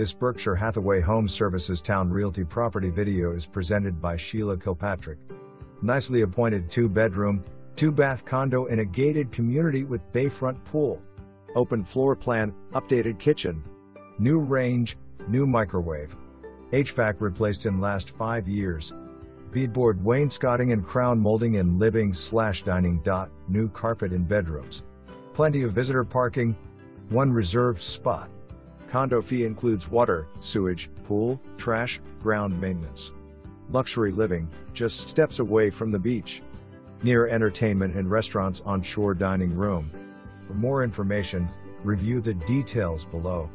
This Berkshire Hathaway Home Services Towne Realty property video is presented by Sheila Kilpatrick. Nicely appointed two bedroom, two bath condo in a gated community with bayfront pool. Open floor plan, updated kitchen. New range, new microwave. HVAC replaced in last 5 years. Beadboard wainscoting and crown molding in living slash dining. Dot, new carpet in bedrooms. Plenty of visitor parking. One reserved spot. Condo fee includes water, sewage, pool, trash, ground maintenance. Luxury living, just steps away from the beach. Near entertainment and restaurants on shore dining room. For more information, review the details below.